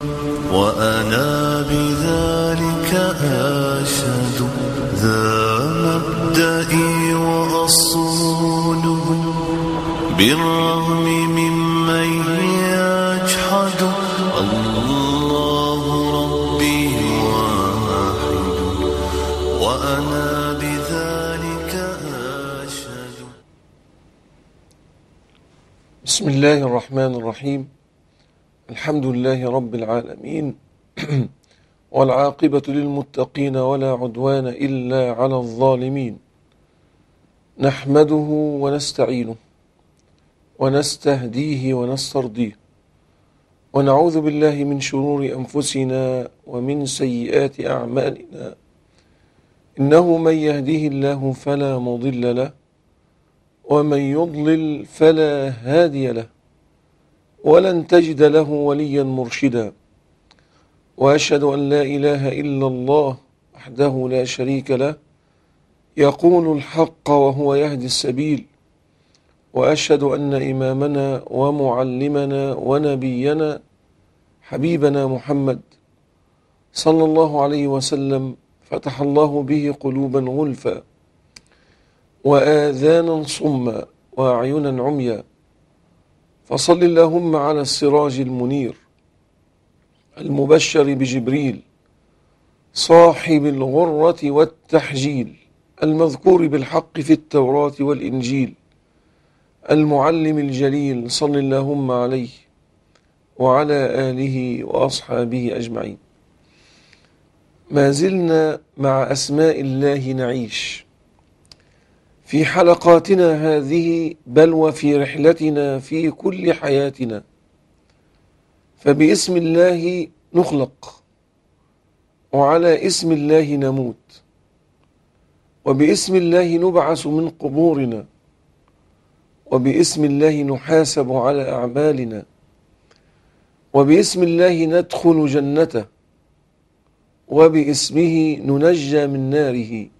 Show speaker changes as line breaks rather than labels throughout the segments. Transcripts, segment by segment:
وأنا بذلك أشهد ذا مبدئي وأصوله بالرغم ممن يجحد الله ربي واحد وأنا بذلك أشهد.
بسم الله الرحمن الرحيم. الحمد لله رب العالمين. والعاقبة للمتقين ولا عدوان إلا على الظالمين. نحمده ونستعينه ونستهديه ونسترضيه. ونعوذ بالله من شرور أنفسنا ومن سيئات أعمالنا. إنه من يهده الله فلا مضل له ومن يضلل فلا هادي له. ولن تجد له وليا مرشدا. وأشهد أن لا إله إلا الله وحده لا شريك له. يقول الحق وهو يهدي السبيل. وأشهد أن إمامنا ومعلمنا ونبينا حبيبنا محمد صلى الله عليه وسلم فتح الله به قلوبا غلفا وآذانا صما وأعينا عميا. فصل اللهم على السراج المنير المبشر بجبريل صاحب الغرة والتحجيل المذكور بالحق في التوراة والإنجيل المعلم الجليل صل اللهم عليه وعلى آله وأصحابه أجمعين. ما زلنا مع أسماء الله نعيش. في حلقاتنا هذه بل وفي رحلتنا في كل حياتنا. فباسم الله نخلق وعلى اسم الله نموت. وباسم الله نبعث من قبورنا. وباسم الله نحاسب على أعمالنا. وباسم الله ندخل جنته. وباسمه ننجى من ناره.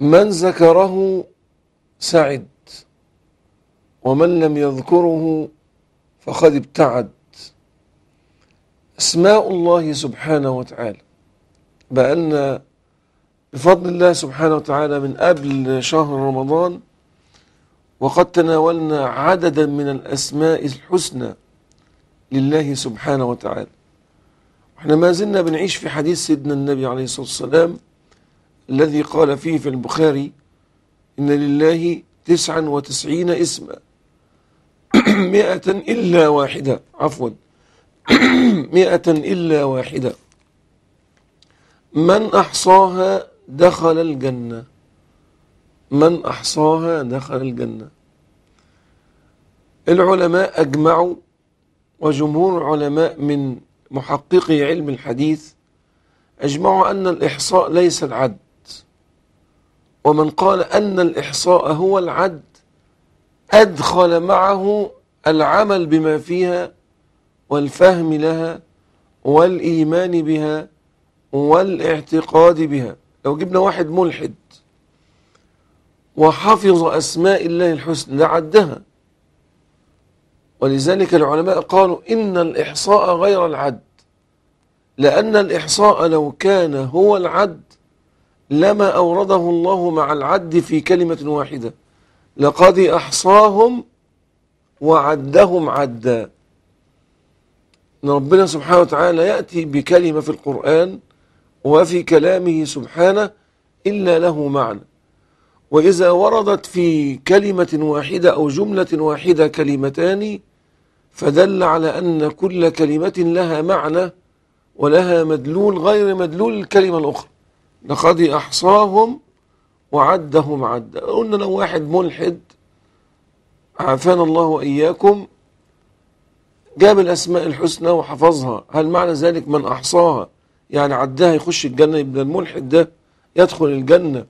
من ذكره سعد ومن لم يذكره فقد ابتعد. أسماء الله سبحانه وتعالى بقالنا بفضل الله سبحانه وتعالى من قبل شهر رمضان وقد تناولنا عددا من الأسماء الحسنى لله سبحانه وتعالى. إحنا ما زلنا بنعيش في حديث سيدنا النبي عليه الصلاة والسلام الذي قال فيه في البخاري إن لله تسعا وتسعين اسما. مئة إلا واحدة. عفوا. مئة إلا واحدة. من أحصاها دخل الجنة. من أحصاها دخل الجنة. العلماء أجمعوا وجمهور العلماء من محققي علم الحديث أجمعوا أن الإحصاء ليس العد ومن قال أن الإحصاء هو العد أدخل معه العمل بما فيها والفهم لها والإيمان بها والاعتقاد بها. لو جبنا واحد ملحد وحفظ أسماء الله الحسنى لعدها. ولذلك العلماء قالوا إن الإحصاء غير العد لأن الإحصاء لو كان هو العد لما أورده الله مع العد في كلمة واحدة. لقد أحصاهم وعدهم عدا. ربنا سبحانه وتعالى يأتي بكلمة في القرآن وفي كلامه سبحانه إلا له معنى. وإذا وردت في كلمة واحدة أو جملة واحدة كلمتان فدل على أن كل كلمة لها معنى ولها مدلول غير مدلول الكلمة الأخرى. لقد أحصاهم وعدهم عدا قلنا لو واحد ملحد عافانا الله وإياكم جاب الأسماء الحسنى وحفظها هل معنى ذلك من أحصاها؟ يعني عدها يخش الجنة يبقى الملحد ده يدخل الجنة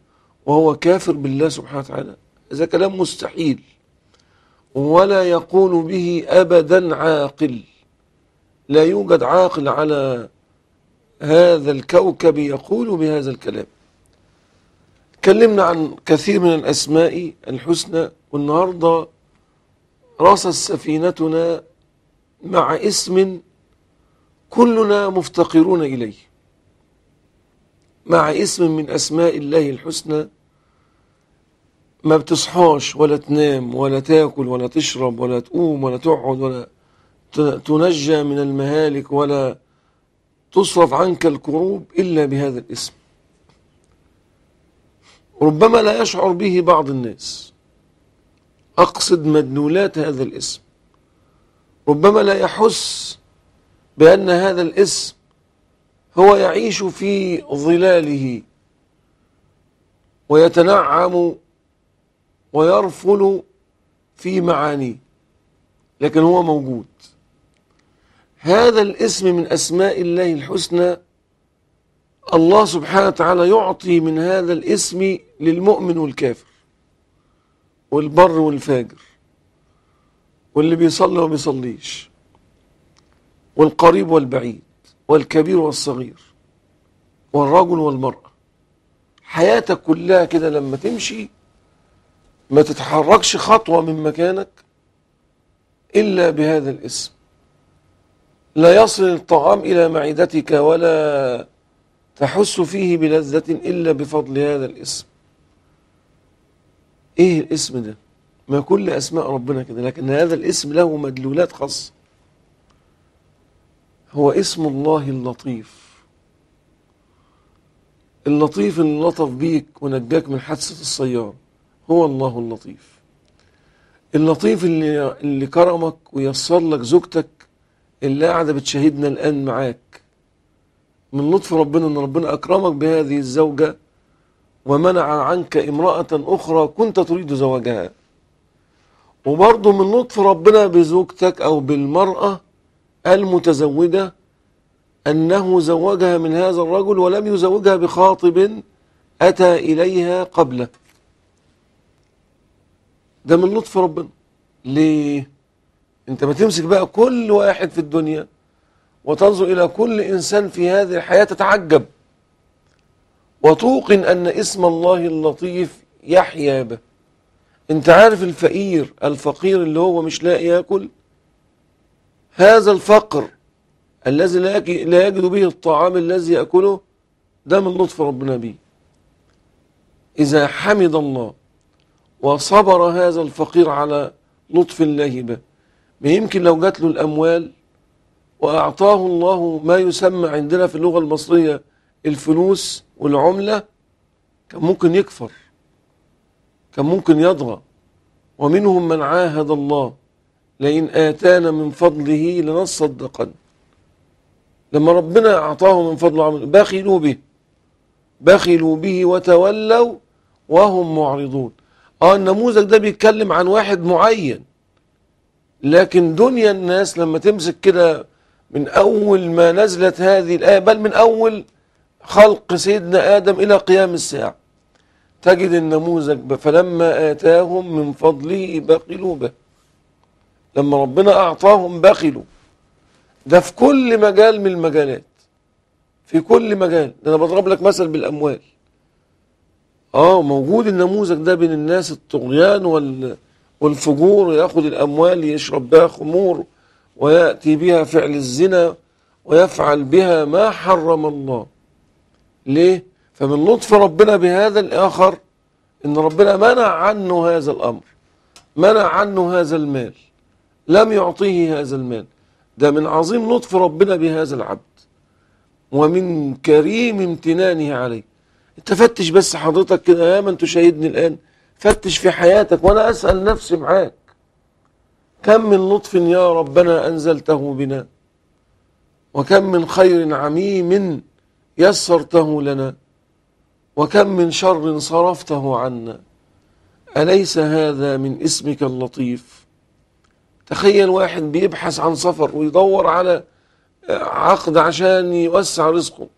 وهو كافر بالله سبحانه وتعالى؟ هذا كلام مستحيل. ولا يقول به أبدا عاقل. لا يوجد عاقل على هذا الكوكب يقول بهذا الكلام. تكلمنا عن كثير من الأسماء الحسنى والنهاردة رصت سفينتنا مع اسم كلنا مفتقرون إليه. مع اسم من أسماء الله الحسنى ما بتصحاش ولا تنام ولا تاكل ولا تشرب ولا تقوم ولا تقعد ولا تنجى من المهالك ولا تصرف عنك الكروب إلا بهذا الاسم. ربما لا يشعر به بعض الناس. أقصد مدلولات هذا الاسم. ربما لا يحس بأن هذا الاسم هو يعيش في ظلاله ويتنعم ويرفل في معانيه لكن هو موجود. هذا الاسم من أسماء الله الحسنى. الله سبحانه وتعالى يعطي من هذا الاسم للمؤمن والكافر والبر والفاجر واللي بيصلي وما بيصليش والقريب والبعيد والكبير والصغير والرجل والمرأة. حياتك كلها كده لما تمشي ما تتحركش خطوة من مكانك إلا بهذا الاسم. لا يصل الطعام إلى معدتك ولا تحس فيه بلذة إلا بفضل هذا الاسم. إيه الاسم ده؟ ما كل أسماء ربنا كده لكن هذا الاسم له مدلولات خاصة. هو اسم الله اللطيف. اللطيف اللي لطف بيك ونجاك من حادثة السيارة هو الله اللطيف. اللطيف اللي, اللي كرمك ويسر لك زوجتك اللي قاعدة بتشاهدنا الآن معاك. من لطف ربنا أن ربنا أكرمك بهذه الزوجة ومنع عنك امرأة أخرى كنت تريد زواجها. وبرضه من لطف ربنا بزوجتك أو بالمرأة المتزوجة أنه زوجها من هذا الرجل ولم يزوجها بخاطب أتى إليها قبله ده من لطف ربنا. ليه؟ أنت ما تمسك بقى كل واحد في الدنيا وتنظر إلى كل إنسان في هذه الحياة تتعجب. وتوقن أن اسم الله اللطيف يحيا به. أنت عارف الفقير الفقير اللي هو مش لاقي ياكل؟ هذا الفقر الذي لا يجد به الطعام الذي يأكله ده من لطف ربنا به إذا حمد الله وصبر هذا الفقير على لطف الله به. يمكن لو جات له الأموال وأعطاه الله ما يسمى عندنا في اللغة المصرية الفلوس والعملة كان ممكن يكفر كان ممكن يضغى. ومنهم من عاهد الله لئن آتانا من فضله لنصدقن. لما ربنا أعطاه من فضله بخلوا به بخلوا به وتولوا وهم معرضون. آه النموذج ده بيتكلم عن واحد معين. لكن دنيا الناس لما تمسك كده من أول ما نزلت هذه الآية بل من أول خلق سيدنا آدم إلى قيام الساعة تجد النموذج فلما آتاهم من فضله بخلوا به. لما ربنا أعطاهم بخلوا. ده في كل مجال من المجالات. في كل مجال. ده أنا بضرب لك مثل بالأموال. آه موجود النموذج ده بين الناس الطغيان وال والفجور يأخذ الأموال يشرب بها خمور ويأتي بها فعل الزنا ويفعل بها ما حرم الله. ليه؟ فمن لطف ربنا بهذا الآخر إن ربنا منع عنه هذا الأمر منع عنه هذا المال لم يعطيه هذا المال. ده من عظيم لطف ربنا بهذا العبد. ومن كريم امتنانه عليه. انت فتش بس حضرتك كده يا من تشاهدني الآن؟ فتش في حياتك وأنا أسأل نفسي معاك. كم من لطف يا ربنا أنزلته بنا؟ وكم من خير عميم يسرته لنا؟ وكم من شر صرفته عنا؟ أليس هذا من اسمك اللطيف؟ تخيل واحد بيبحث عن سفر ويدور على عقد عشان يوسع رزقه.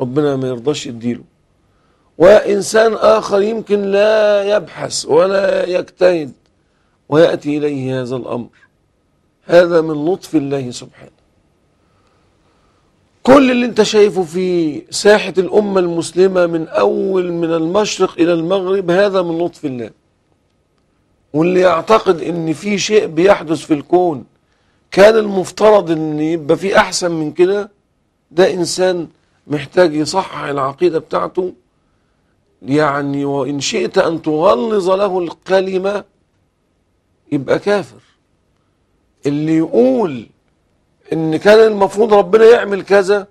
ربنا ما يرضاش يديله. وإنسان آخر يمكن لا يبحث ولا يجتهد ويأتي إليه هذا الأمر. هذا من لطف الله سبحانه. كل اللي أنت شايفه في ساحة الأمة المسلمة من أول من المشرق إلى المغرب هذا من لطف الله. واللي يعتقد إن في شيء بيحدث في الكون كان المفترض إن يبقى في أحسن من كده ده إنسان محتاج يصحح العقيدة بتاعته يعني وإن شئت أن تغلظ له الكلمة يبقى كافر. اللي يقول إن كان المفروض ربنا يعمل كذا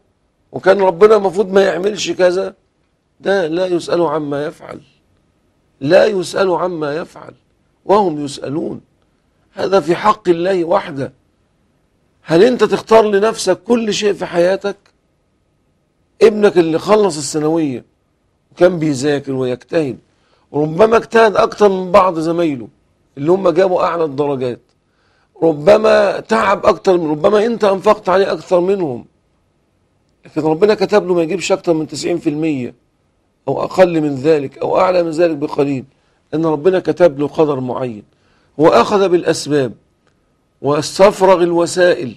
وكان ربنا المفروض ما يعملش كذا ده لا يسأل عما يفعل. لا يسأل عما يفعل وهم يسألون. هذا في حق الله وحده. هل أنت تختار لنفسك كل شيء في حياتك؟ ابنك اللي خلص الثانوية وكان بيذاكر ويجتهد. ربما اجتهد أكتر من بعض زمايله اللي هم جابوا أعلى الدرجات. ربما تعب أكتر من ربما أنت أنفقت عليه أكتر منهم. لكن ربنا كتب له ما يجيبش أكتر من 90% أو أقل من ذلك أو أعلى من ذلك بقليل. إن ربنا كتب له قدر معين. هو اخذ بالأسباب. واستفرغ الوسائل.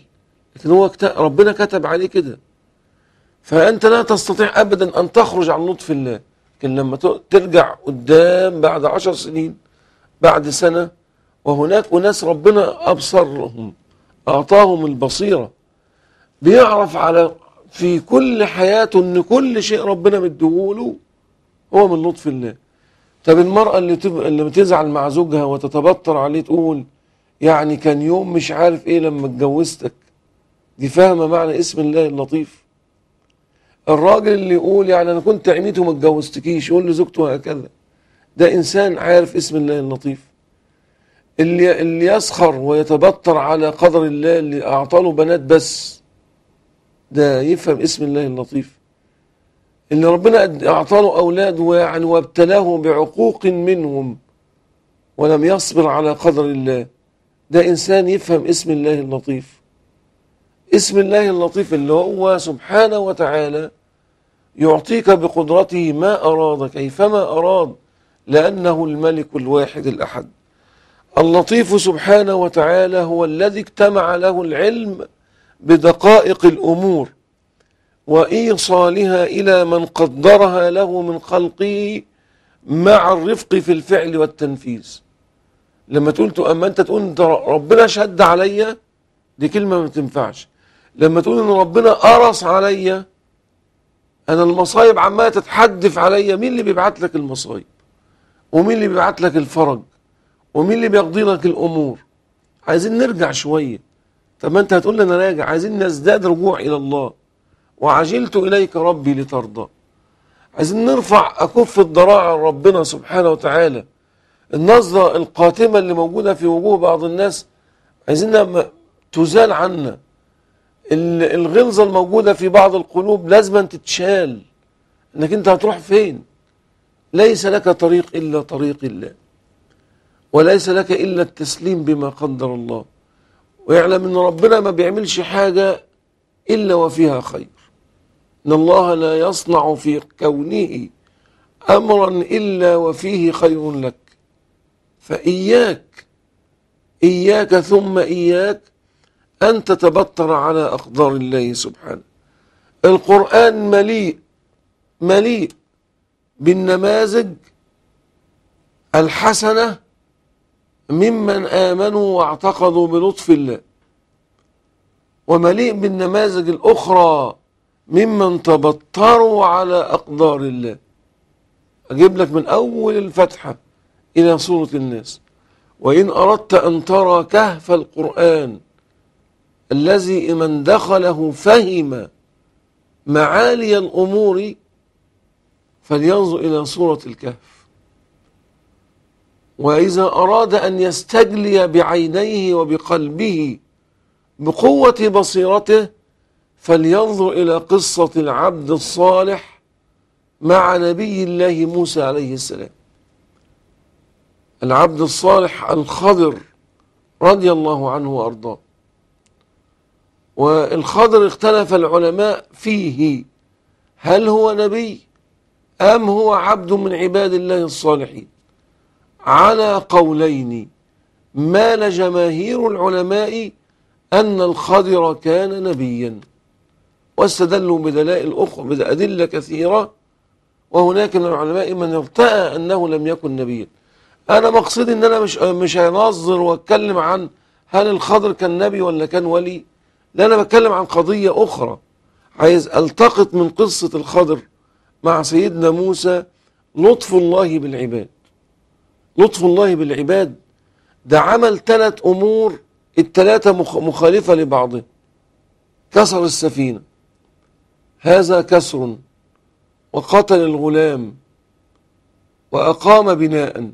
لكن هو ربنا كتب عليه كده. فأنت لا تستطيع ابدا أن تخرج عن لطف الله. لكن لما ترجع قدام بعد عشر سنين بعد سنة وهناك أناس ربنا أبصرهم أعطاهم البصيرة بيعرف على في كل حياته إن كل شيء ربنا مديهوله هو من لطف الله. طب المرأة اللي تب... اللي بتزعل مع زوجها وتتبطر عليه تقول يعني كان يوم مش عارف إيه لما اتجوزتك. دي فاهمة معنى اسم الله اللطيف. الراجل اللي يقول يعني أنا كنت عميت وما اتجوزتكيش يقول لزوجته هكذا. ده إنسان عارف اسم الله اللطيف. اللي اللي يسخر ويتبطر على قدر الله اللي اعطى له بنات بس ده يفهم اسم الله اللطيف. اللي ربنا اعطى له أولاد ويعني وابتلاه بعقوق منهم ولم يصبر على قدر الله ده إنسان يفهم اسم الله اللطيف. اسم الله اللطيف اللي هو سبحانه وتعالى يعطيك بقدرته ما أراد كيفما أراد لأنه الملك الواحد الأحد. اللطيف سبحانه وتعالى هو الذي اجتمع له العلم بدقائق الأمور وإيصالها إلى من قدرها له من خلقه مع الرفق في الفعل والتنفيذ. لما تقول أما أنت تقول انت ربنا شد عليا دي كلمة ما تنفعش. لما تقول إن ربنا قرص عليا أنا المصايب عمالة تتحدف عليا. مين اللي بيبعت لك المصايب؟ ومين اللي بيبعت لك الفرج؟ ومين اللي بيقضي لك الأمور؟ عايزين نرجع شوية. طب ما أنت هتقول لي أنا راجع. عايزين نزداد رجوع إلى الله. وعجلت إليك ربي لترضى. عايزين نرفع أكف الضراعه لربنا سبحانه وتعالى. النظرة القاتمة اللي موجودة في وجوه بعض الناس عايزينها تزال عنا. الغلظة الموجودة في بعض القلوب لازم تتشال. إنك أنت هتروح فين؟ ليس لك طريق إلا طريق الله. وليس لك إلا التسليم بما قدر الله. ويعلم إن ربنا ما بيعملش حاجة إلا وفيها خير. إن الله لا يصنع في كونه امرا إلا وفيه خير لك. فإياك إياك ثم إياك أن تتبطر على أقدار الله سبحانه. القرآن مليء مليء بالنماذج الحسنة ممن آمنوا واعتقدوا بلطف الله ومليء بالنماذج الأخرى ممن تبطروا على أقدار الله. أجيب لك من أول الفتحة إلى سورة الناس. وإن أردت أن ترى كهف القرآن الذي من دخله فهم معالي الأمور فلينظر إلى سوره الكهف. وإذا أراد أن يستجلي بعينيه وبقلبه بقوة بصيرته فلينظر إلى قصة العبد الصالح مع نبي الله موسى عليه السلام. العبد الصالح الخضر رضي الله عنه وأرضاه. والخضر اختلف العلماء فيه. هل هو نبي أم هو عبد من عباد الله الصالحين؟ على قولين. مال جماهير العلماء أن الخضر كان نبيا. واستدلوا بدلائل أخرى بادله كثيرة. وهناك من العلماء من ارتأى أنه لم يكن نبيا. أنا مقصدي إن أنا مش مش هنظر وأتكلم عن هل الخضر كان نبي ولا كان ولي. لا أنا بتكلم عن قضية أخرى. عايز ألتقط من قصة الخضر مع سيدنا موسى لطف الله بالعباد. لطف الله بالعباد. ده عمل ثلاث أمور الثلاثة مخ- مخالفة لبعضها كسر السفينة. هذا كسر وقتل الغلام وأقام بناء.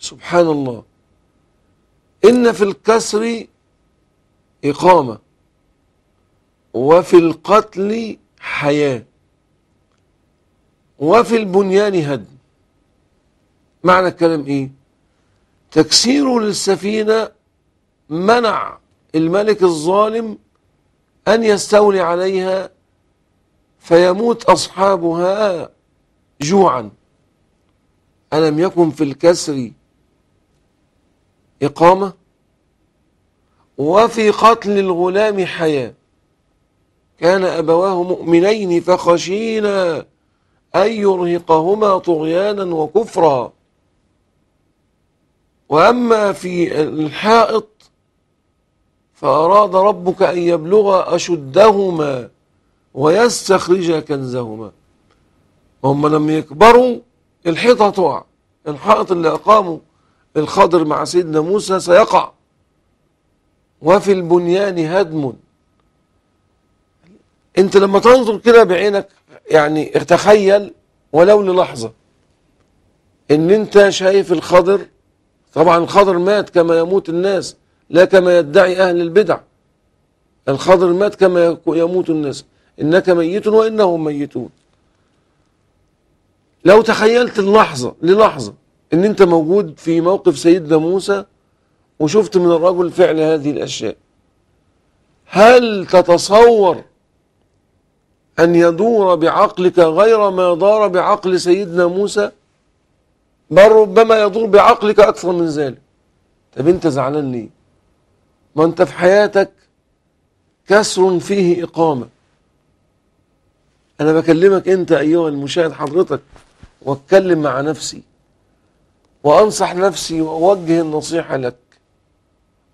سبحان الله. إن في الكسر إقامة. وفي القتل حياة. وفي البنيان هدم. معنى الكلام إيه؟ تكسير للسفينة منع الملك الظالم أن يستولي عليها فيموت أصحابها جوعا. ألم يكن في الكسر إقامة؟ وفي قتل الغلام حياة. كان أبواه مؤمنين فخشينا أن يرهقهما طغيانا وكفرا. وأما في الحائط فأراد ربك أن يبلغ أشدهما ويستخرج كنزهما. هم لما يكبروا الحيطة تقع الحائط اللي أقامه الخضر مع سيدنا موسى سيقع. وفي البنيان هدم. انت لما تنظر كده بعينك يعني تخيل ولو للحظة ان انت شايف الخضر. طبعا الخضر مات كما يموت الناس لا كما يدعي أهل البدع. الخضر مات كما يموت الناس. إنك ميت وإنهم ميتون. لو تخيلت اللحظة للحظة إن أنت موجود في موقف سيدنا موسى وشفت من الرجل فعل هذه الأشياء هل تتصور أن يدور بعقلك غير ما دار بعقل سيدنا موسى؟ بل ربما يدور بعقلك أكثر من ذلك. طب أنت زعلان ليه ما أنت في حياتك كسر فيه إقامة. أنا بكلمك أنت أيها المشاهد حضرتك واتكلم مع نفسي وأنصح نفسي وأوجه النصيحة لك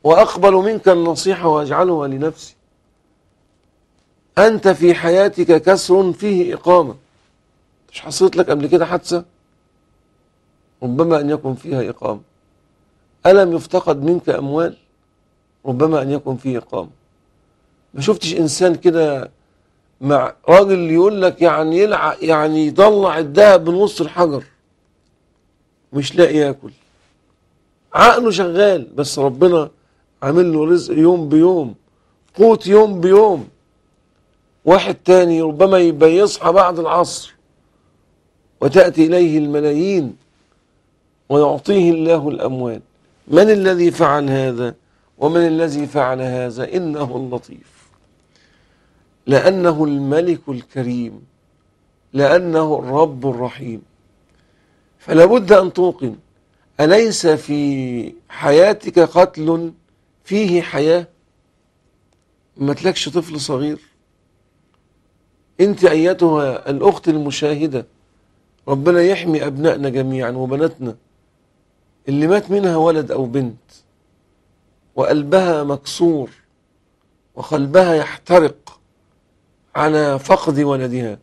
وأقبل منك النصيحة وأجعلها لنفسي. أنت في حياتك كسر فيه إقامة. مش حصلت لك قبل كده حادثة؟ ربما أن يكون فيها إقامة. ألم يفتقد منك أموال؟ ربما أن يكون فيه إقامة. ما شفتش إنسان كده مع راجل يقول لك يعني يلع يعني يطلع الذهب من وسط الحجر مش لاقي ياكل. عقله شغال بس ربنا عامل له رزق يوم بيوم قوت يوم بيوم. واحد تاني ربما يبقى يصحى بعد العصر وتأتي إليه الملايين ويعطيه الله الأموال. من الذي فعل هذا؟ ومن الذي فعل هذا؟ إنه اللطيف. لأنه الملك الكريم. لأنه الرب الرحيم. فلا بد أن توقن. أليس في حياتك قتل فيه حياة؟ ما تلكش طفل صغير. انت ايتها الاخت المشاهدة. ربنا يحمي ابنائنا جميعا وبناتنا. اللي مات منها ولد أو بنت. وقلبها مكسور. وقلبها يحترق على فقد ولدها.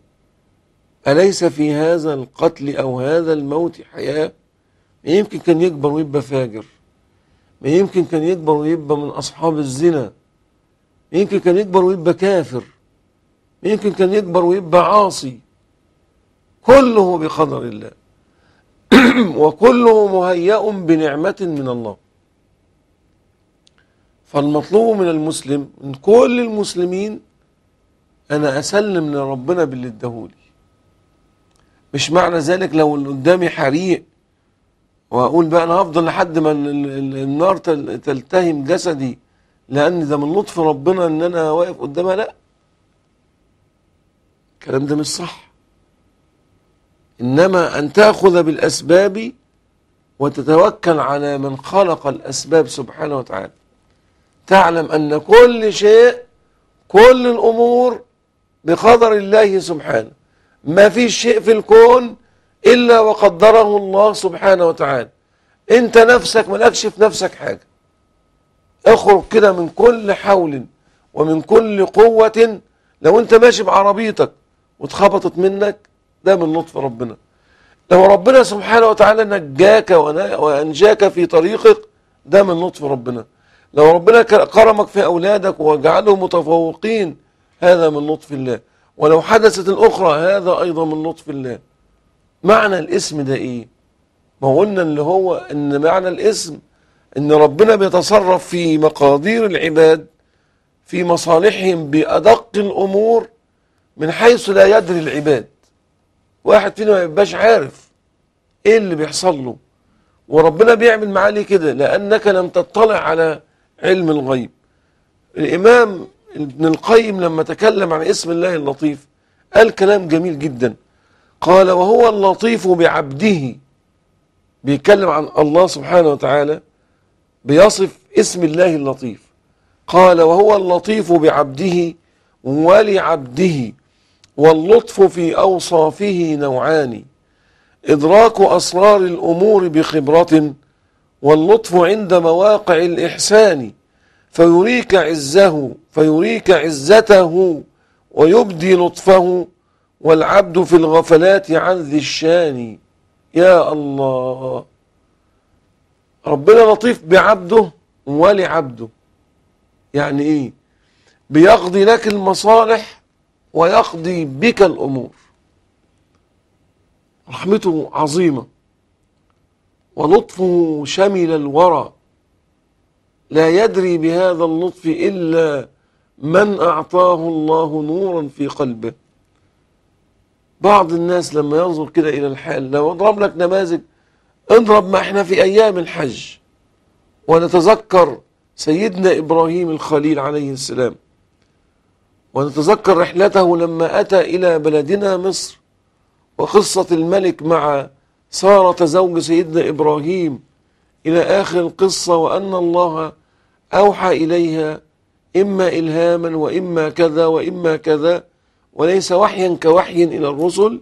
أليس في هذا القتل أو هذا الموت حياة؟ ما يمكن كان يكبر ويبقى فاجر. ما يمكن كان يكبر ويبقى من أصحاب الزنا. يمكن كان يكبر ويبقى كافر. يمكن كان يكبر ويبقى عاصي. كله بقدر الله. وكله مهيأ بنعمة من الله. فالمطلوب من المسلم من كل المسلمين أنا أسلم لربنا باللي اداهولي مش معنى ذلك لو اللي قدامي حريق وأقول بقى أنا هفضل لحد ما ال- ال- النار تل- تلتهم جسدي لأن ده من لطف ربنا إن أنا واقف قدامها. لأ. الكلام ده مش صح. إنما أن تأخذ بالأسباب وتتوكل على من خلق الأسباب سبحانه وتعالى. تعلم أن كل شيء كل الأمور بقدر الله سبحانه. ما في شيء في الكون إلا وقدره الله سبحانه وتعالى. أنت نفسك ملكش في نفسك حاجة. اخرج كده من كل حول ومن كل قوة. لو أنت ماشي بعربيتك واتخبطت منك ده من لطف ربنا. لو ربنا سبحانه وتعالى نجاك وأنجاك في طريقك ده من لطف ربنا. لو ربنا كرمك في أولادك وجعلهم متفوقين هذا من لطف الله. ولو حدثت الأخرى هذا أيضا من لطف الله. معنى الاسم ده إيه؟ ما قلنا اللي هو إن معنى الاسم إن ربنا بيتصرف في مقادير العباد في مصالحهم بأدق الأمور من حيث لا يدري العباد. واحد فينا ما يبقاش عارف إيه اللي بيحصل له. وربنا بيعمل معاه ليه كده؟ لأنك لم تطلع على علم الغيب. الإمام ابن القيم لما تكلم عن اسم الله اللطيف قال كلام جميل جدا. قال وهو اللطيف بعبده. بيتكلم عن الله سبحانه وتعالى. بيصف اسم الله اللطيف. قال وهو اللطيف بعبده ولعبده. واللطف في أوصافه نوعان. إدراك أسرار الأمور بخبرة واللطف عند مواقع الإحسان. فيريك عزه فيريك عزته ويبدي لطفه. والعبد في الغفلات عن ذي الشان. يا الله. ربنا لطيف بعبده ولعبده. يعني إيه؟ بيقضي لك المصالح ويقضي بك الأمور. رحمته عظيمة. ولطفه شمل الورى. لا يدري بهذا اللطف إلا من أعطاه الله نورا في قلبه. بعض الناس لما ينظر كده إلى الحال لو اضرب لك نماذج اضرب ما إحنا في أيام الحج. ونتذكر سيدنا إبراهيم الخليل عليه السلام. ونتذكر رحلته لما أتى إلى بلدنا مصر وقصة الملك مع سارة زوج سيدنا إبراهيم إلى آخر القصة وأن الله أوحى إليها إما الهاما وإما كذا وإما كذا وليس وحيا كوحي إلى الرسل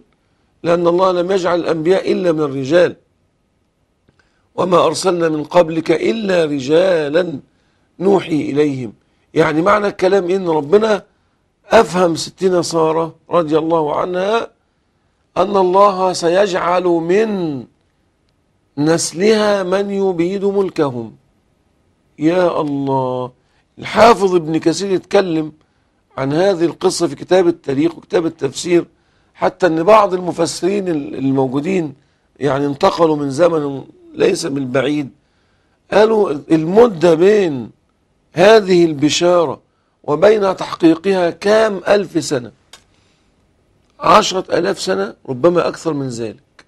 لأن الله لم يجعل الأنبياء إلا من الرجال. وما أرسلنا من قبلك إلا رجالا نوحي إليهم. يعني معنى الكلام إن ربنا أفهم ستنا سارة رضي الله عنها أن الله سيجعل من نسلها من يبيد ملكهم. يا الله الحافظ ابن كثير يتكلم عن هذه القصة في كتاب التاريخ وكتاب التفسير حتى أن بعض المفسرين الموجودين يعني انتقلوا من زمن ليس بالبعيد قالوا المدة بين هذه البشارة وبين تحقيقها كام ألف سنة؟ عشرة ألاف سنة ربما أكثر من ذلك.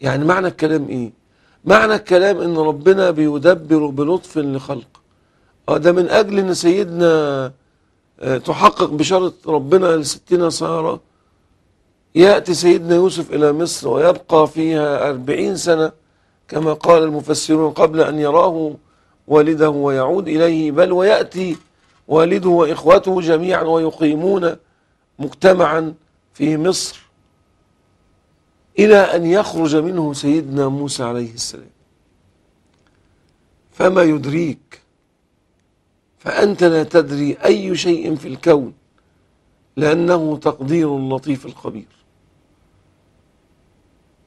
يعني معنى الكلام إيه؟ معنى الكلام إن ربنا بيدبر بلطف لخلق. آه ده من أجل إن سيدنا آه، تحقق بشارة ربنا لستنا سارة. يأتي سيدنا يوسف إلى مصر ويبقى فيها أربعين سنة كما قال المفسرون قبل أن يراه والده ويعود إليه بل ويأتي والده وإخوته جميعا ويقيمون مجتمعا في مصر إلى أن يخرج منه سيدنا موسى عليه السلام. فما يدريك فأنت لا تدري أي شيء في الكون لأنه تقدير اللطيف الخبير.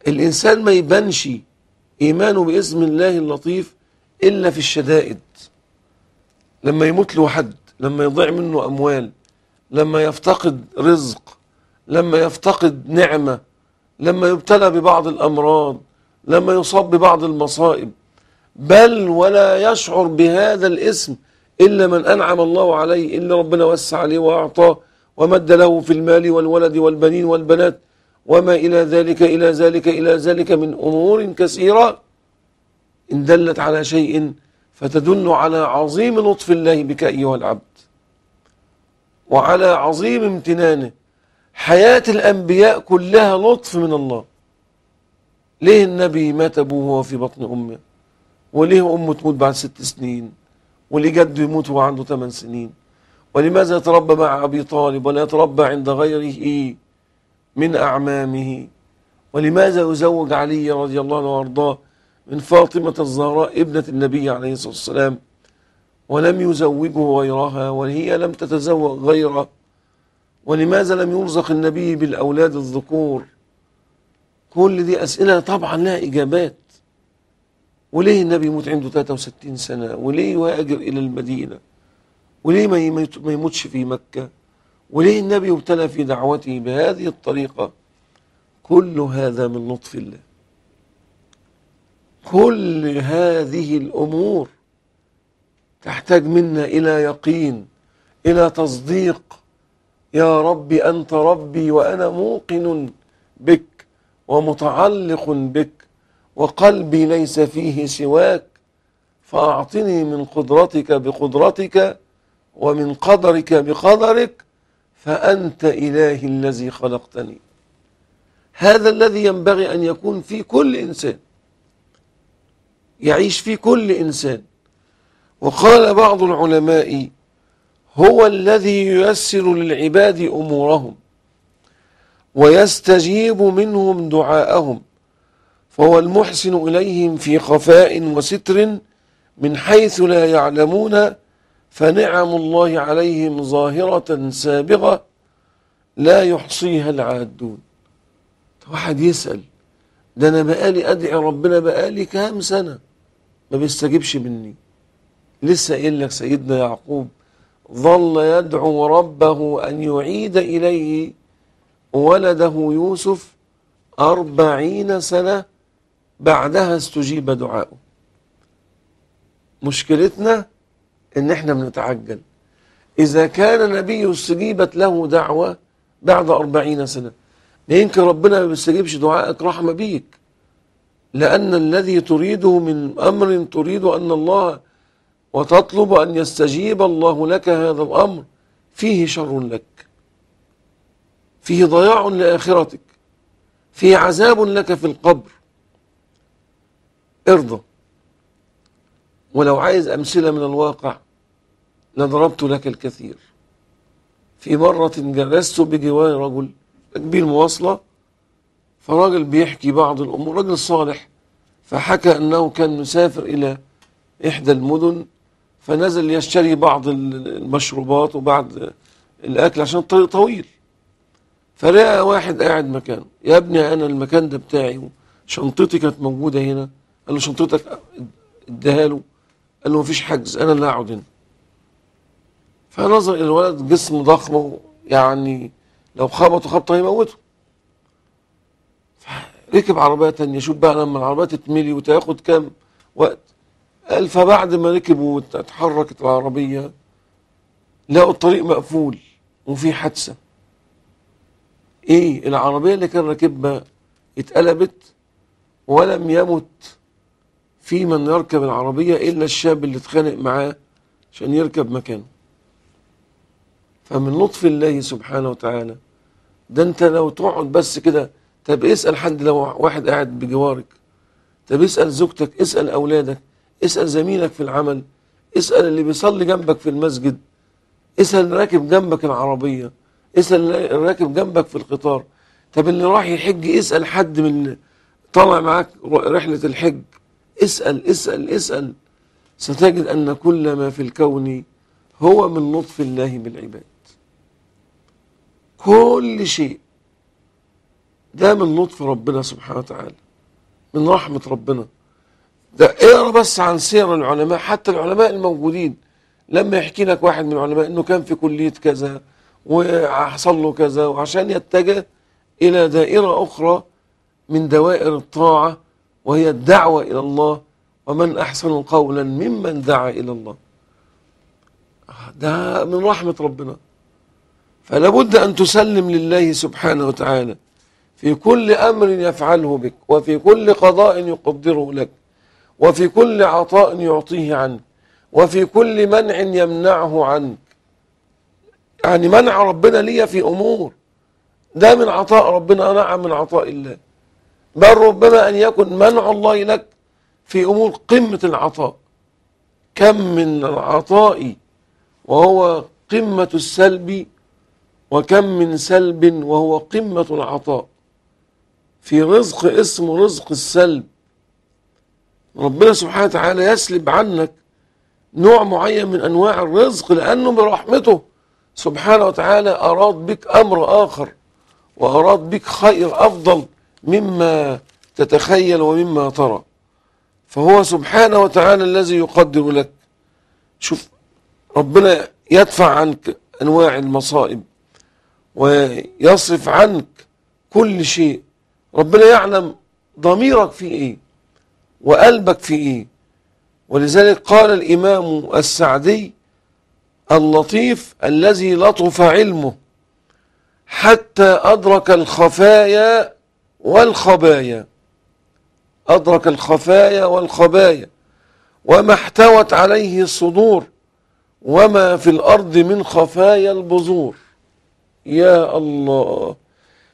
الإنسان ما يبانش إيمانه باسم الله اللطيف إلا في الشدائد. لما يموت له حد لما يضيع منه أموال لما يفتقد رزق لما يفتقد نعمة لما يبتلى ببعض الأمراض لما يصاب ببعض المصائب. بل ولا يشعر بهذا الاسم إلا من أنعم الله عليه إلا ربنا وسع عليه وأعطاه ومد له في المال والولد والبنين والبنات وما إلى ذلك إلى ذلك إلى ذلك من أمور كثيرة. إن دلت على شيء فتدل على عظيم لطف الله بك أيها العبد. وعلى عظيم امتنانه. حياة الأنبياء كلها لطف من الله. ليه النبي مات أبوه وهو في بطن أمه؟ وليه أمه تموت بعد ست سنين؟ وليه جده يموت وهو عنده ثمان سنين؟ ولماذا يتربى مع أبي طالب؟ ولا يتربى عند غيره من أعمامه؟ ولماذا يزوج علي رضي الله عنه وأرضاه من فاطمة الزهراء ابنة النبي عليه الصلاة والسلام؟ ولم يزوجه غيرها وهي لم تتزوج غيره. ولماذا لم يرزق النبي بالأولاد الذكور؟ كل دي أسئلة طبعا لها إجابات. وليه النبي يموت عنده 63 سنة؟ وليه يهاجر إلى المدينة؟ وليه ما يموت- ما يموتش في مكة؟ وليه النبي يبتلى في دعوته بهذه الطريقة؟ كل هذا من لطف الله. كل هذه الأمور تحتاج منا إلى يقين إلى تصديق. يا رب أنت ربي وأنا موقن بك ومتعلق بك وقلبي ليس فيه سواك. فأعطني من قدرتك بقدرتك ومن قدرك بقدرك فأنت إلهي الذي خلقتني. هذا الذي ينبغي أن يكون في كل إنسان يعيش في كل إنسان. وقال بعض العلماء هو الذي ييسر للعباد أمورهم ويستجيب منهم دعاءهم فهو المحسن إليهم في خفاء وستر من حيث لا يعلمون فنعم الله عليهم ظاهرة سابغة لا يحصيها العادون. واحد يسأل ده أنا بقالي أدعي ربنا بقالي كام سنة؟ ما بيستجيبش مني. لسه قايل لك سيدنا يعقوب. ظل يدعو ربه أن يعيد إليه ولده يوسف أربعين سنة بعدها استجيب دعاؤه. مشكلتنا إن إحنا بنتعجل. إذا كان نبي استجيبت له دعوة بعد أربعين سنة يمكن ربنا ما بيستجيبش دعائك رحمة بيك. لأن الذي تريده من أمر تريد أن الله وتطلب أن يستجيب الله لك هذا الأمر فيه شر لك فيه ضياع لآخرتك فيه عذاب لك في القبر. ارضى. ولو عايز أمثلة من الواقع لضربت لك الكثير. في مرة جلست بجوار رجل كبير مواصلة فراجل بيحكي بعض الأمور رجل صالح فحكى أنه كان مسافر إلى إحدى المدن فنزل يشتري بعض المشروبات وبعض الأكل عشان الطريق طويل. فلقى واحد قاعد مكانه. يا ابني أنا المكان ده بتاعي شنطتي كانت موجودة هنا. قال له شنطتك اداها له. قال له مفيش حجز أنا اللي هقعد هنا. فنظر إلى الولد جسم ضخم يعني لو خبطه خبطة هيموته. ركب عربية تانية. شوف بقى لما العربية تتملي وتاخد كام وقت. قال فبعد ما ركبوا واتحركت العربية لقوا الطريق مقفول وفي حادثة؟ إيه العربية اللي كان راكبها اتقلبت ولم يمت في من يركب العربية إلا الشاب اللي اتخانق معاه عشان يركب مكانه. فمن لطف الله سبحانه وتعالى ده أنت لو تقعد بس كده طب اسأل حد لو واحد قاعد بجوارك طب اسأل زوجتك اسأل أولادك اسأل زميلك في العمل اسأل اللي بيصلي جنبك في المسجد اسأل راكب جنبك العربية اسأل راكب جنبك في القطار. طب اللي راح يحج اسأل حد من طالع معاك رحلة الحج. اسأل اسأل اسأل. ستجد أن كل ما في الكون هو من لطف الله بالعباد. كل شيء ده من لطف ربنا سبحانه وتعالى من رحمة ربنا. ده اقرا بس عن سير العلماء حتى العلماء الموجودين. لما يحكي لك واحد من العلماء إنه كان في كلية كذا وحصل له كذا وعشان يتجه إلى دائرة أخرى من دوائر الطاعة وهي الدعوة إلى الله ومن أحسن قولا ممن دعا إلى الله. ده من رحمة ربنا. فلا بد أن تسلم لله سبحانه وتعالى. في كل أمر يفعله بك وفي كل قضاء يقدره لك. وفي كل عطاء يعطيه عنك وفي كل منع يمنعه عنك. يعني منع ربنا لي في أمور. ده من عطاء ربنا نعم من عطاء الله. بل ربما أن يكن منع الله لك في أمور قمة العطاء. كم من العطاء وهو قمة السلب وكم من سلب وهو قمة العطاء. في رزق اسمه رزق السلب. ربنا سبحانه وتعالى يسلب عنك نوع معين من أنواع الرزق لأنه برحمته. سبحانه وتعالى أراد بك أمر آخر وأراد بك خير أفضل مما تتخيل ومما ترى. فهو سبحانه وتعالى الذي يقدر لك. شوف ربنا يدفع عنك أنواع المصائب ويصرف عنك كل شيء. ربنا يعلم ضميرك في إيه؟ وقلبك في إيه؟ ولذلك قال الإمام السعدي اللطيف الذي لطف علمه حتى أدرك الخفايا والخبايا. أدرك الخفايا والخبايا. وما احتوت عليه الصدور. وما في الأرض من خفايا البذور. يا الله.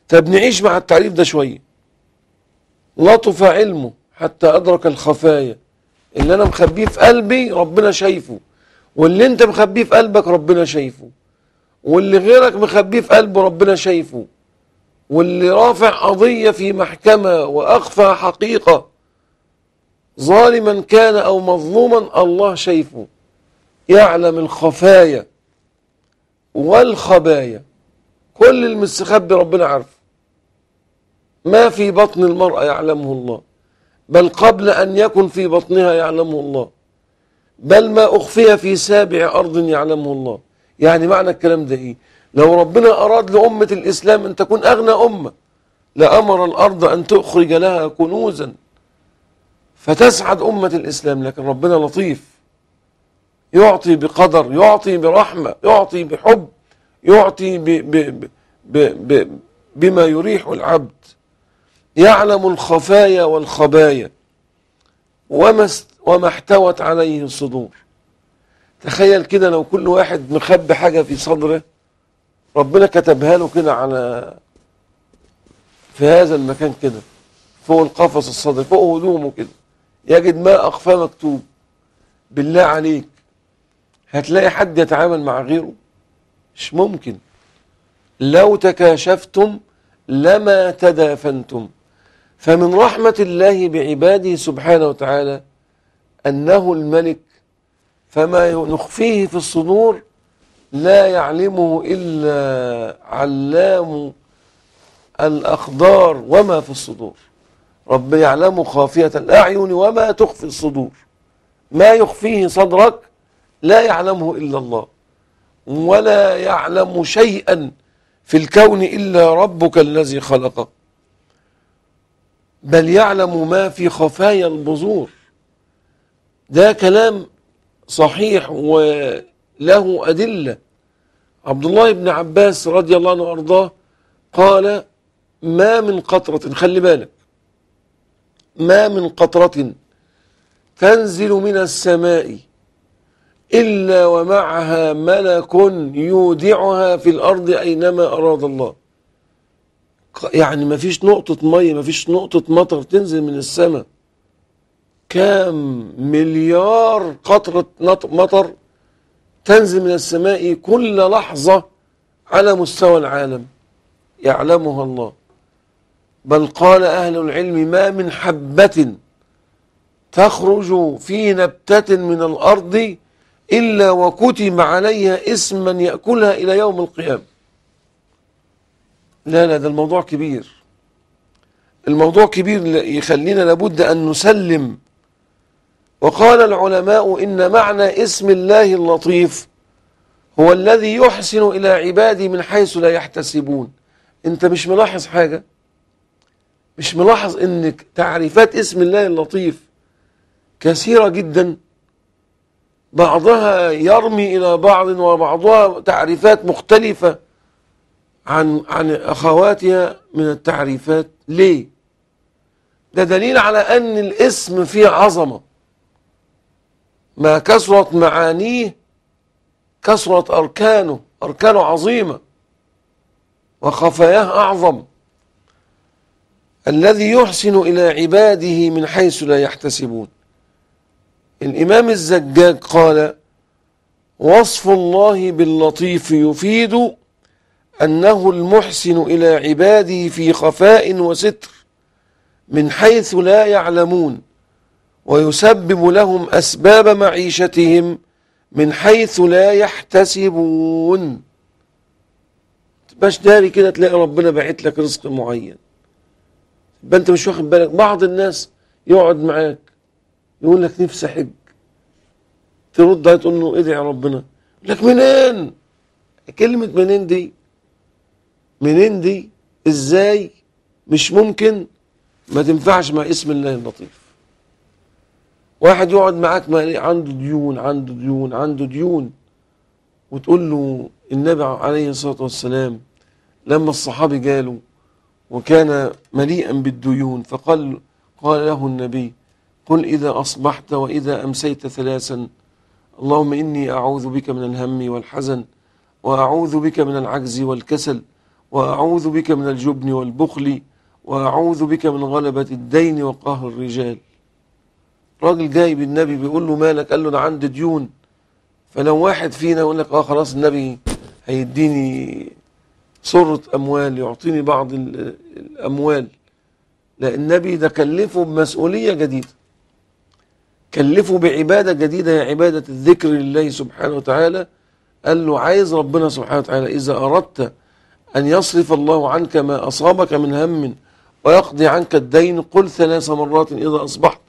طب نعيش مع التعريف ده شوية. لطف علمه. حتى أدرك الخفايا. اللي أنا مخبيه في قلبي ربنا شايفه. واللي أنت مخبيه في قلبك ربنا شايفه. واللي غيرك مخبيه في قلبه ربنا شايفه. واللي رافع قضية في محكمة وأخفى حقيقة. ظالما كان أو مظلوما الله شايفه. يعلم الخفايا والخبايا. كل المستخبي ربنا عارفه. ما في بطن المرأة يعلمه الله. بل قبل أن يكن في بطنها يعلمه الله. بل ما أخفي في سابع أرض يعلمه الله. يعني معنى الكلام ده إيه؟ لو ربنا أراد لأمة الإسلام أن تكون أغنى أمة لأمر الأرض أن تخرج لها كنوزا. فتسعد أمة الإسلام لكن ربنا لطيف. يعطي بقدر يعطي برحمة يعطي بحب يعطي ب ب ب ب بما يريح العبد. يعلم الخفايا والخبايا وما وما احتوت عليه الصدور. تخيل كده لو كل واحد مخبي حاجة في صدره ربنا كتبها له كده على في هذا المكان كده فوق القفص الصدري فوق هدومه كده. يجد ما أخفاه مكتوب. بالله عليك. هتلاقي حد يتعامل مع غيره؟ مش ممكن. لو تكاشفتم لما تدافنتم. فمن رحمة الله بعباده سبحانه وتعالى أنه الملك فما نخفيه في الصدور لا يعلمه إلا علام الأخضار وما في الصدور. رب يعلم خافية الأعين وما تخفي الصدور. ما يخفيه صدرك لا يعلمه إلا الله ولا يعلم شيئا في الكون إلا ربك الذي خلقه. بل يعلم ما في خفايا البذور. ده كلام صحيح وله أدلة. عبد الله بن عباس رضي الله عنه وأرضاه قال ما من قطرة خلي بالك. ما من قطرة تنزل من السماء إلا ومعها ملك يودعها في الأرض أينما أراد الله. يعني ما فيش نقطة مية ما فيش نقطة مطر تنزل من السماء. كام مليار قطرة مطر تنزل من السماء كل لحظة على مستوى العالم؟ يعلمها الله. بل قال أهل العلم ما من حبة تخرج في نبتة من الأرض إلا وكتب عليها اسم من يأكلها إلى يوم القيامة. لا لا ده الموضوع كبير. الموضوع كبير يخلينا لابد أن نسلم. وقال العلماء إن معنى اسم الله اللطيف هو الذي يحسن إلى عباده من حيث لا يحتسبون. أنت مش ملاحظ حاجة؟ مش ملاحظ أن تعريفات اسم الله اللطيف كثيرة جدا؟ بعضها يرمي إلى بعض وبعضها تعريفات مختلفة. عن عن أخواتها من التعريفات. ليه؟ ده دليل على أن الاسم فيه عظمة. ما كثرت معانيه كثرت أركانه أركانه عظيمة وخفاياه أعظم. الذي يحسن إلى عباده من حيث لا يحتسبون. الإمام الزجاج قال وصف الله باللطيف يفيد أنه المحسن إلى عباده في خفاء وستر من حيث لا يعلمون ويسبب لهم أسباب معيشتهم من حيث لا يحتسبون. تبقاش داري كده تلاقي ربنا باعت لك رزق معين. يبقى أنت مش واخد بالك بعض الناس يقعد معاك يقول لك نفسي احج ترد عليه تقول له ادعي ربنا. لك منين؟ كلمة منين دي؟ منين دي إزاي مش ممكن؟ ما تنفعش مع اسم الله اللطيف. واحد يقعد معاك ما عنده ديون عنده ديون عنده ديون وتقول له النبي عليه الصلاة والسلام لما الصحابي جاله وكان مليئا بالديون فقال قال له النبي قل إذا أصبحت وإذا أمسيت ثلاثا اللهم إني أعوذ بك من الهم والحزن وأعوذ بك من العجز والكسل وأعوذ بك من الجبن والبخل وأعوذ بك من غلبة الدين وقهر الرجال. راجل جاي بالنبي بيقول له مالك؟ قال له ده عندي ديون. فلو واحد فينا يقول لك آه خلاص النبي هيديني سرة أموال يعطيني بعض ال- الأموال. لا النبي ده كلفه بمسؤولية جديدة. كلفه بعبادة جديدة هي عبادة الذكر لله سبحانه وتعالى. قال له عايز ربنا سبحانه وتعالى إذا أردت أن يصرف الله عنك ما أصابك من هم ويقضي عنك الدين. قل ثلاث مرات إذا أصبحت.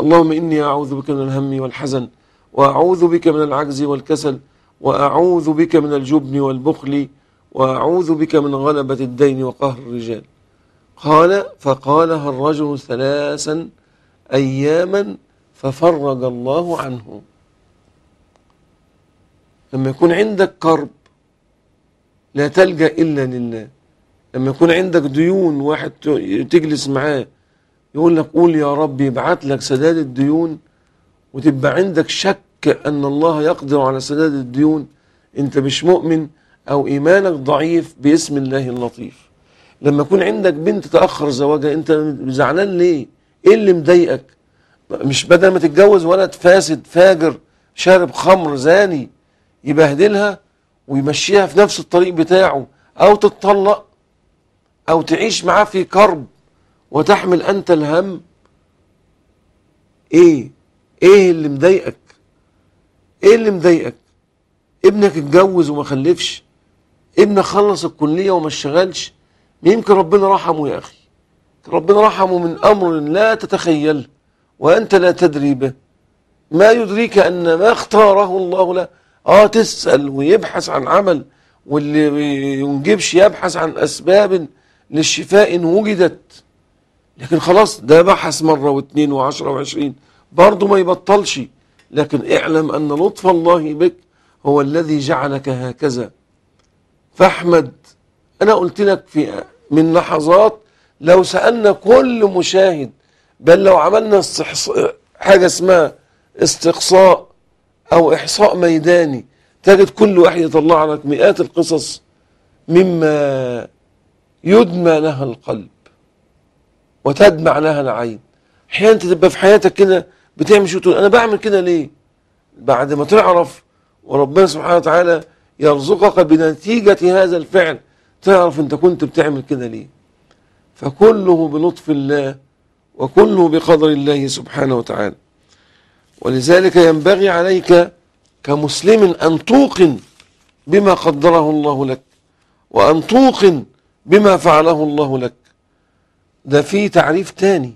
اللهم إني أعوذ بك من الهم والحزن وأعوذ بك من العجز والكسل وأعوذ بك من الجبن والبخل وأعوذ بك من غلبة الدين وقهر الرجال. قال فقالها الرجل ثلاثا أياما ففرج الله عنه. لما يكون عندك كرب لا تلجأ إلا لله لما يكون عندك ديون واحد تجلس معاه يقول لك قول يا رب يبعت لك سداد الديون وتبقى عندك شك أن الله يقدر على سداد الديون أنت مش مؤمن أو إيمانك ضعيف باسم الله اللطيف لما يكون عندك بنت تأخر زواجها أنت زعلان ليه؟ إيه اللي مضايقك؟ مش بدل ما تتجوز ولد فاسد فاجر شارب خمر زاني يبهدلها ويمشيها في نفس الطريق بتاعه أو تتطلق أو تعيش معاه في كرب وتحمل أنت الهم إيه؟ إيه اللي مضايقك؟ إيه اللي مضايقك؟ ابنك اتجوز وما خلفش ابنك خلص الكلية وما اشتغلش يمكن ربنا رحمه يا أخي ربنا رحمه من أمر لا تتخيله وأنت لا تدري به ما يدريك أن ما اختاره الله له آه تسأل ويبحث عن عمل واللي ينجبش يبحث عن أسباب للشفاء إن وجدت. لكن خلاص ده بحث مرة واثنين وعشرة وعشرين برضه ما يبطلش. لكن اعلم أن لطف الله بك هو الذي جعلك هكذا. فاحمد أنا قلت لك في من لحظات لو سألنا كل مشاهد بل لو عملنا حاجة اسمها استقصاء أو إحصاء ميداني تجد كل واحد يطلع لك مئات القصص مما يدمى لها القلب وتدمع لها العين. أحيانا انت تبقى في حياتك كده بتعمل شو تقول أنا بعمل كده ليه؟ بعد ما تعرف وربنا سبحانه وتعالى يرزقك بنتيجة هذا الفعل تعرف أنت كنت بتعمل كده ليه. فكله بلطف الله وكله بقدر الله سبحانه وتعالى. ولذلك ينبغي عليك كمسلم أن توقن بما قدره الله لك وأن توقن بما فعله الله لك. ده في تعريف تاني.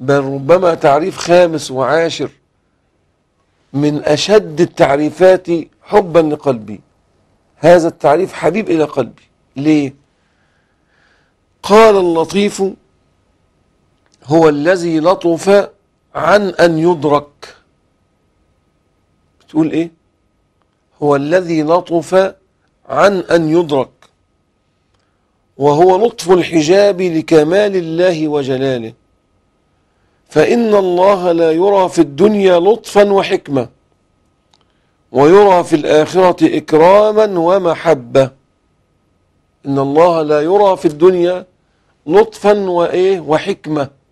بل ربما تعريف خامس وعاشر من أشد التعريفات حبا لقلبي. هذا التعريف حبيب إلى قلبي. ليه؟ قال اللطيف هو الذي لطف عن أن يدرك. بتقول إيه؟ هو الذي لطف عن أن يدرك. وهو لطف الحجاب لكمال الله وجلاله. فإن الله لا يرى في الدنيا لطفا وحكمة. ويرى في الآخرة إكراما ومحبة. إن الله لا يرى في الدنيا لطفا وإيه؟ وحكمة.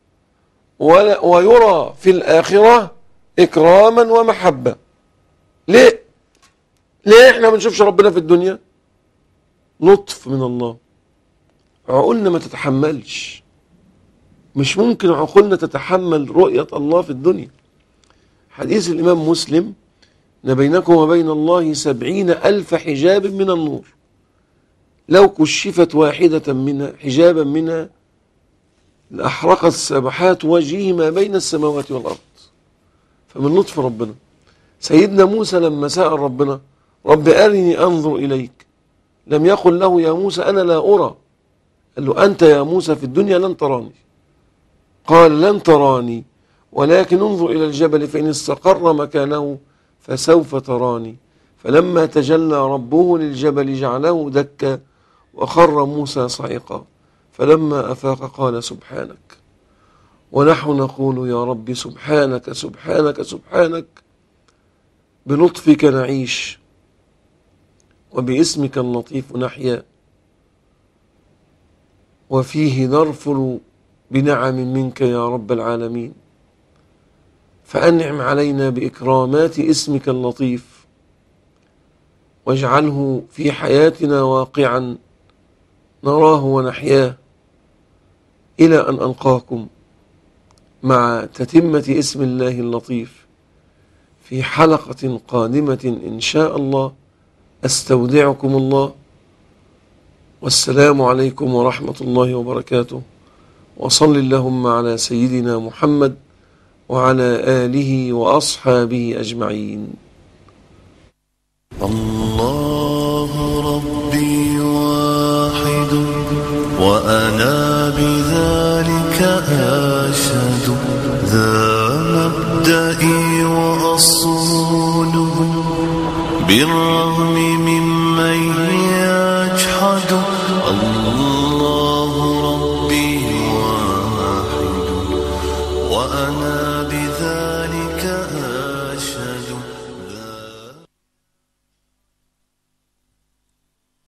ويرى في الآخرة إكراما ومحبة. ليه؟ ليه إحنا ما بنشوفش ربنا في الدنيا؟ لطف من الله. عقولنا ما تتحملش. مش ممكن عقولنا تتحمل رؤية الله في الدنيا. حديث الإمام مسلم إن بينكم وبين الله سبعين ألف حجاب من النور. لو كشفت واحدة منها حجابا منها لأحرقت سبحات وجهه ما بين السماوات والأرض. فمن لطف ربنا. سيدنا موسى لما سأل ربنا رب أرني أنظر إليك. لم يقل له يا موسى أنا لا أرى. قال له أنت يا موسى في الدنيا لن تراني. قال لن تراني ولكن انظر إلى الجبل فإن استقر مكانه فسوف تراني. فلما تجلى ربه للجبل جعله دكا وخر موسى صعقا فلما أفاق قال سبحانك. ونحن نقول يا رب سبحانك سبحانك سبحانك. بلطفك نعيش وباسمك اللطيف نحيا. وفيه نرفل بنعم منك يا رب العالمين. فأنعم علينا بإكرامات اسمك اللطيف. واجعله في حياتنا واقعا نراه ونحياه. إلى أن ألقاكم مع تتمة اسم الله اللطيف في حلقة قادمة إن شاء الله. أستودعكم الله. والسلام عليكم ورحمة الله وبركاته. وصل اللهم على سيدنا محمد وعلى آله وأصحابه أجمعين.
الله ربي واحد وأنا بذلك أشهد ذا مبدئي وأصوله بالرغم